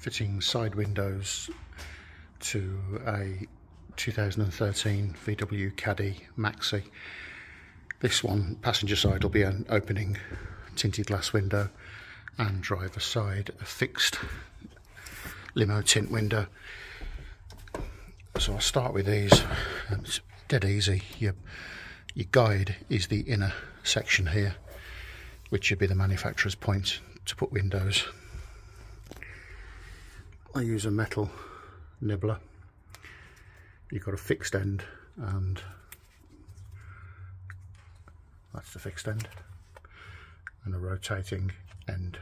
fitting side windows to a 2013 VW Caddy Maxi. This one, passenger side, will be an opening tinted glass window and driver side a fixed limo tint window. So I'll start with these. It's dead easy. Your, your guide is the inner section here, which should be the manufacturer's point to put windows. I use a metal nibbler. You've got a fixed end and that's the fixed end and a rotating end.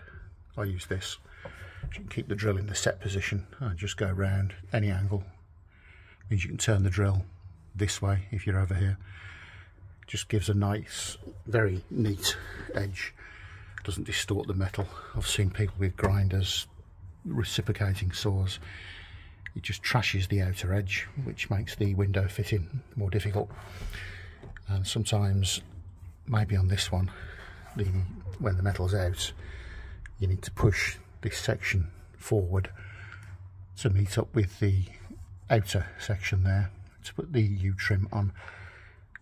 I use this. You can keep the drill in the set position and just go around any angle. Means you can turn the drill this way if you're over here. Just gives a nice, very neat edge. Doesn't distort the metal. I've seen people with grinders, reciprocating saws. It just trashes the outer edge, which makes the window fitting more difficult. And sometimes, maybe on this one, the when the metal's out, you need to push this section forward to meet up with the outer section there to put the U-trim on.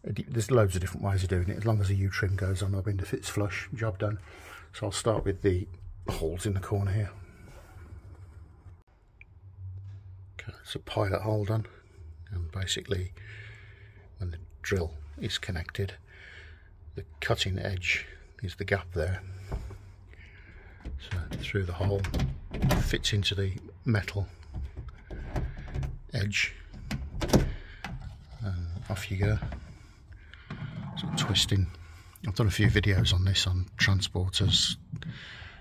Uh, there's loads of different ways of doing it. As long as the U-trim goes on, the window fits flush, job done. So I'll start with the holes in the corner here. Okay, it's a pilot hole done. And basically, when the drill is connected, the cutting edge is the gap there. So through the hole, fits into the metal edge. And off you go. Sort of twisting. I've done a few videos on this on transporters,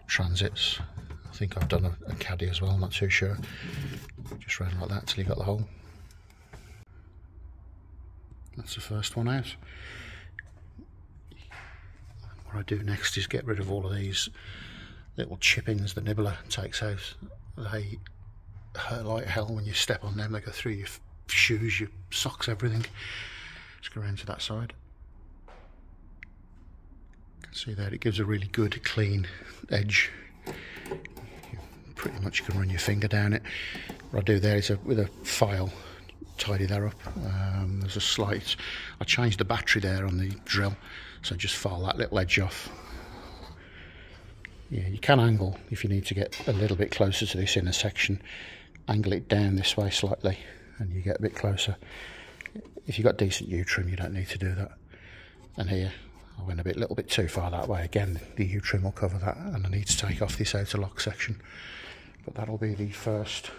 transits. I think I've done a, a caddy as well, I'm not too sure. Just round like that till you got the hole. That's the first one out what I do next is get rid of all of these little chippings the nibbler takes out. They hurt like hell when you step on them. They go through your shoes, your socks, everything. Let's go around to that side. You can see that it gives a really good clean edge. Pretty much you can run your finger down it. What I do there is a, with a file tidy that up. Um, there's a slight, I changed the battery there on the drill, so just file that little edge off. Yeah, you can angle if you need to get a little bit closer to this inner section. Angle it down this way slightly and you get a bit closer. If you've got decent U-trim, you don't need to do that. And here, I went a bit, little bit too far that way. Again, the U-trim will cover that and I need to take off this outer lock section. But that'll be the first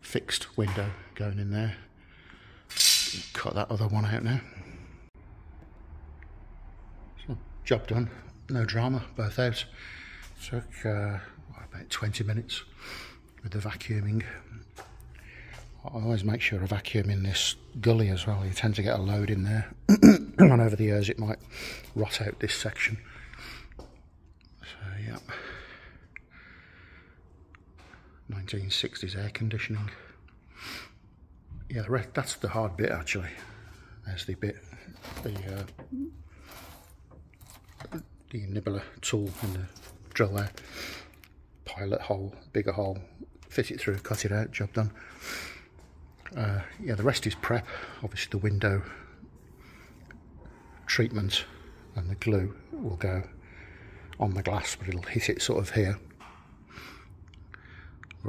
fixed window going in there. Cut that other one out now. So, job done, no drama, both out. Took uh, about 20 minutes with the vacuuming. I always make sure I vacuum in this gully as well. You tend to get a load in there. and over the years it might rot out this section. So, yeah. 1960s air conditioning. Yeah, the rest, that's the hard bit actually. There's the bit, the uh, the nibbler tool and the drill there. Pilot hole, bigger hole, fit it through, cut it out, job done. Uh, yeah, the rest is prep. Obviously the window treatment and the glue will go on the glass, but it'll hit it sort of here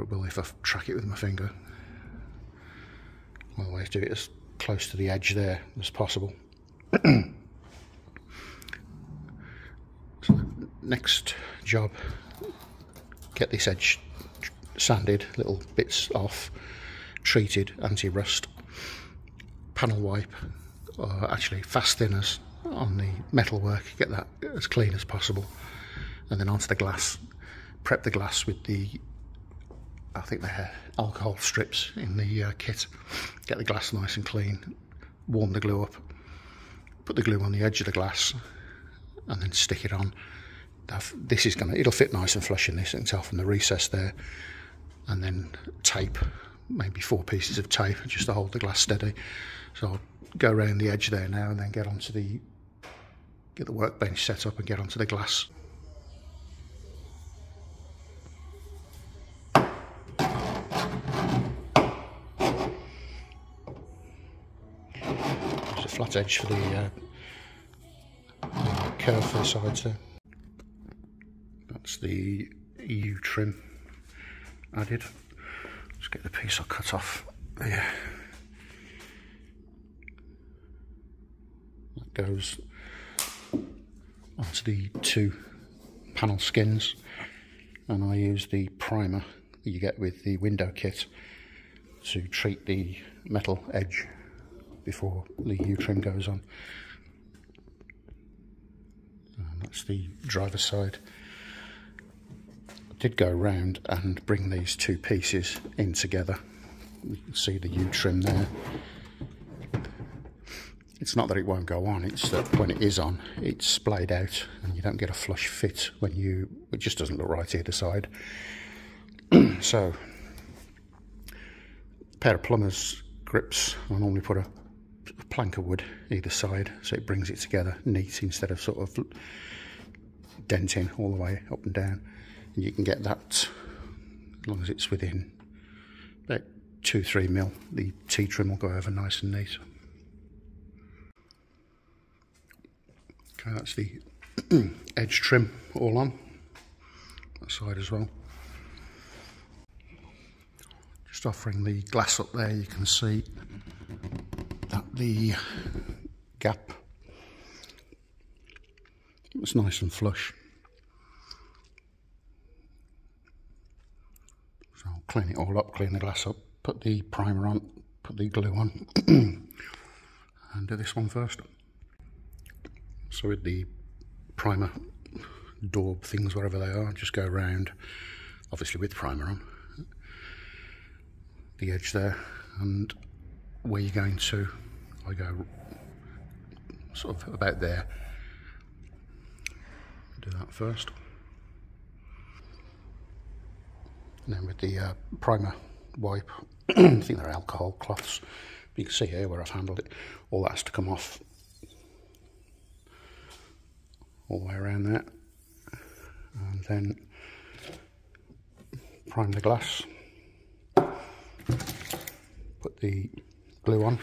it will if I track it with my finger. I'll always do it as close to the edge there as possible. so next job, get this edge sanded, little bits off, treated, anti-rust, panel wipe, or actually fast thinners on the metalwork, get that as clean as possible, and then onto the glass, prep the glass with the I think they're alcohol strips in the uh, kit. Get the glass nice and clean, warm the glue up, put the glue on the edge of the glass, and then stick it on. This is gonna, it'll fit nice and flush in this, you can tell from the recess there. And then tape, maybe four pieces of tape just to hold the glass steady. So I'll go around the edge there now and then get onto the, get the workbench set up and get onto the glass. Flat edge for the, uh, curve for the sides there. That's the U trim added. Let's get the piece I cut off there. That goes onto the two panel skins and I use the primer you get with the window kit to treat the metal edge before the U-trim goes on. And that's the driver's side. I did go around and bring these two pieces in together. You can see the U-trim there. It's not that it won't go on, it's that when it is on, it's splayed out and you don't get a flush fit when you, it just doesn't look right either side. so, pair of plumber's grips, I normally put a plank of wood either side so it brings it together neat instead of sort of denting all the way up and down. And you can get that as long as it's within about two, three mil, the T-trim will go over nice and neat. Okay, that's the edge trim all on that side as well. Just offering the glass up there, you can see the gap was nice and flush. So I'll clean it all up, clean the glass up, put the primer on, put the glue on, and do this one first. So with the primer daub things, wherever they are, just go around, obviously with primer on, the edge there, and where you're going to, I go sort of about there. Do that first. And then with the uh, primer wipe, I think they're alcohol cloths. You can see here where I've handled it, all that has to come off all the way around that and then prime the glass put the glue on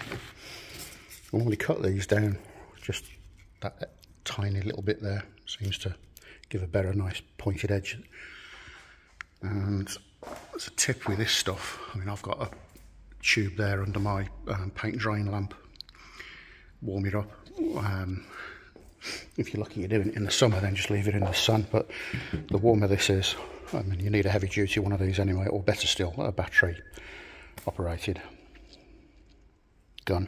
normally cut these down just that tiny little bit there seems to give a better nice pointed edge and as a tip with this stuff I mean I've got a tube there under my um, paint drying lamp warm it up um, if you're looking at doing it in the summer, then just leave it in the sun. But the warmer this is, I mean, you need a heavy duty one of these anyway, or better still, a battery operated gun.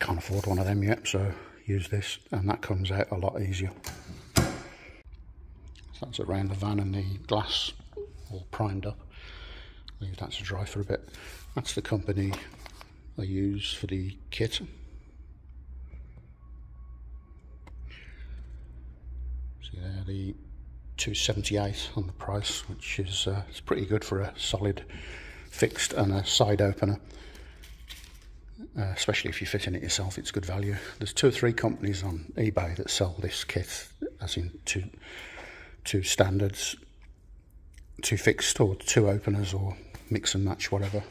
Can't afford one of them yet, so use this, and that comes out a lot easier. So that's around the van and the glass all primed up. Leave that to dry for a bit. That's the company I use for the kit. See there, the 278 on the price, which is uh, it's pretty good for a solid fixed and a side opener. Uh, especially if you fit in it yourself, it's good value. There's two or three companies on eBay that sell this kit, as in two, two standards, two fixed or two openers or mix and match, whatever.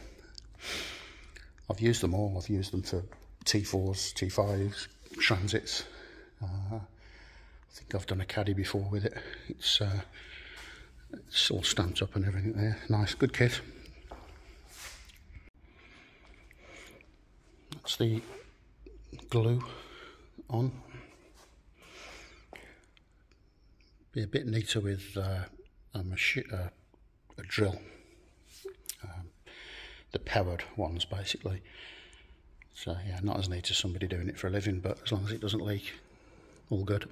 I've used them all. I've used them for T4s, T5s, transits. Uh, I think I've done a caddy before with it. It's uh, it's all stamped up and everything there. Nice, good kit. That's the glue on. Be a bit neater with uh, a, uh, a drill. Um, the powered ones basically. So yeah, not as neat as somebody doing it for a living, but as long as it doesn't leak, all good.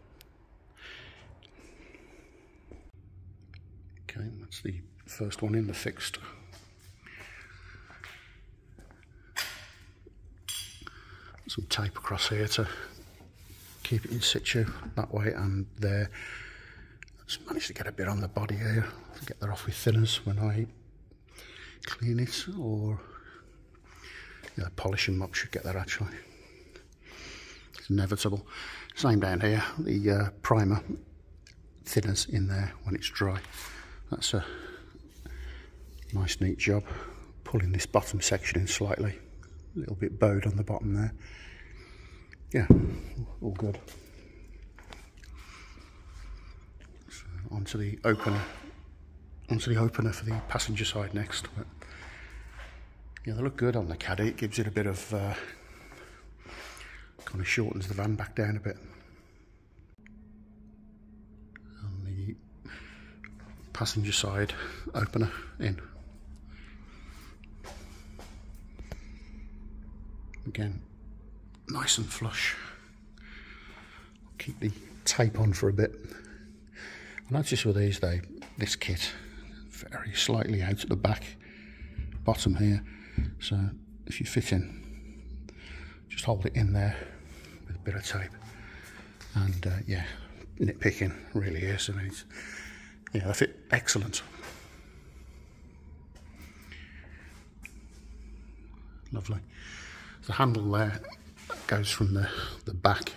Okay, that's the first one in the fixed. Some tape across here to keep it in situ that way and there. Just managed to get a bit on the body here. Get that off with thinners when I clean it or yeah, polishing mop should get there actually. It's inevitable. Same down here, the uh, primer thinners in there when it's dry. That's a nice neat job. Pulling this bottom section in slightly. a little bit bowed on the bottom there. Yeah, all good. So onto the opener, onto the opener for the passenger side next. But yeah, they look good on the caddy. It gives it a bit of uh, kind of shortens the van back down a bit. And the passenger side opener in. Again, nice and flush. I'll keep the tape on for a bit. I notice with these, they this kit very slightly out at the back, bottom here. So if you fit in, just hold it in there with a bit of tape. And uh, yeah, nitpicking really is. I mean, it's, yeah, they fit excellent. Lovely. The handle there goes from the, the back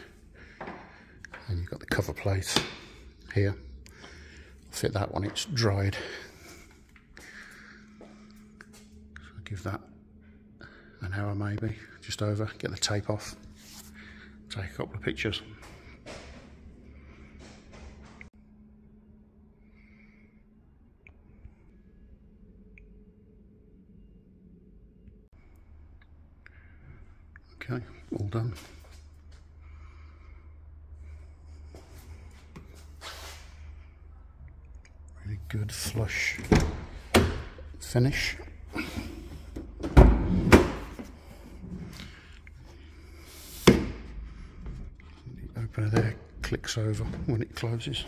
and you've got the cover plate here. Fit that one, it's dried. So give that an hour maybe, just over, get the tape off, take a couple of pictures. Okay, all done. Really good flush finish. The opener there clicks over when it closes.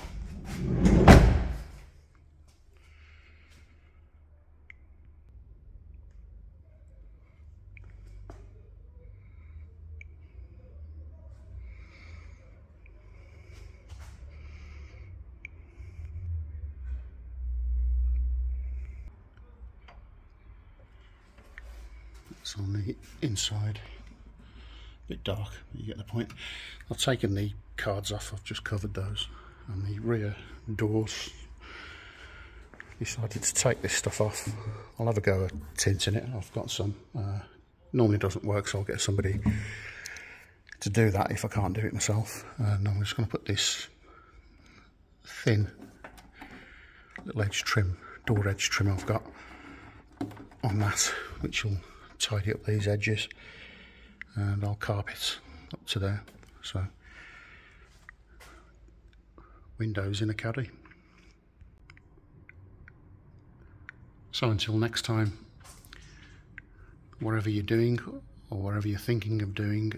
It's on the inside. A bit dark, but you get the point. I've taken the cards off, I've just covered those. And the rear doors. Decided to take this stuff off. I'll have a go at tinting it. I've got some. Uh, normally doesn't work, so I'll get somebody to do that if I can't do it myself. And I'm just going to put this thin little edge trim, door edge trim I've got on that, which will tidy up these edges and I'll carpet up to there. So windows in a caddy. So until next time whatever you're doing or whatever you're thinking of doing